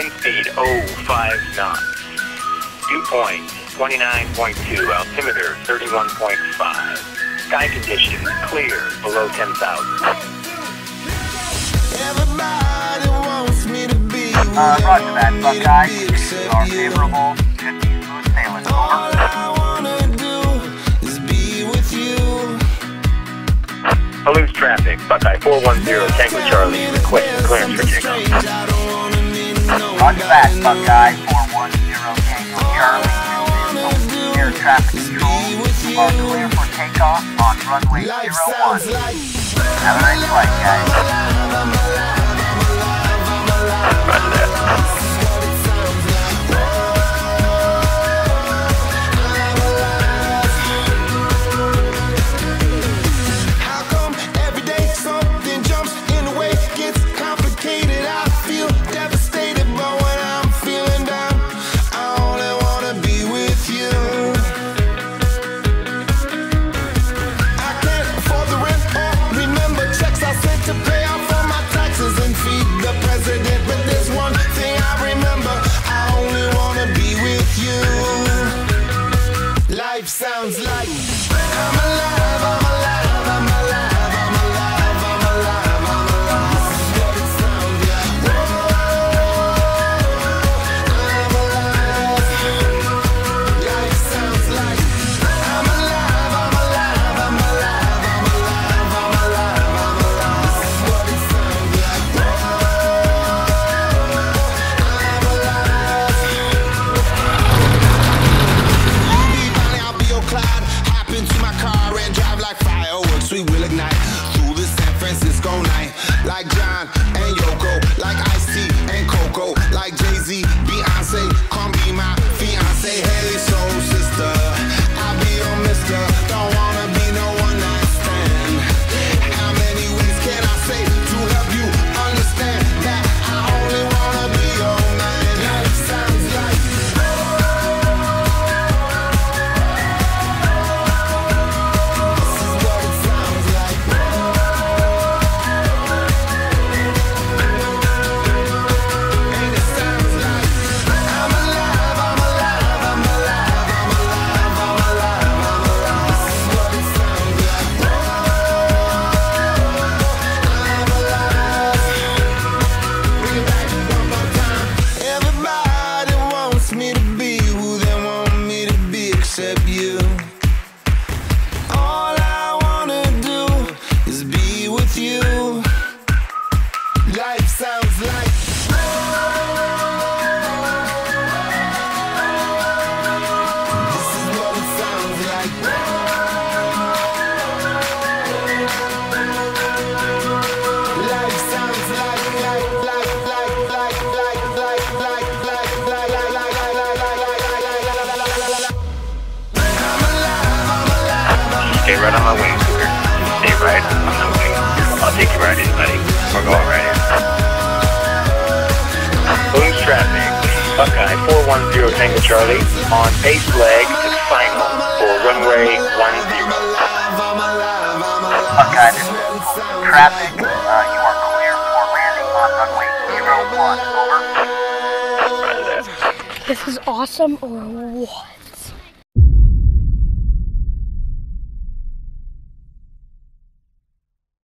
Wind speed 05 knots. Dew point 29.2. Altimeter 31.5. Sky conditions clear below 10,000. Uh, roger that, Buckeye. Conditions are favorable. Good to. Over. Palouse traffic, Buckeye 410 Tango Charlie, request clearance for takeoff. Roger that, Buckeye 410 Tango Charlie. Air traffic control. You are clear for takeoff on runway Life 01. Have a nice flight, guys. sounds like right on my wing, Cooper. Stay right on the wing. I'll take you right in, buddy. We're going right in. Boom traffic. Buckeye 410 Tango Charlie on base leg to final for runway 10. Buckeye, this is traffic. Uh, you are clear for landing on runway 01. Over. This is awesome or what?